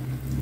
Mm-hmm.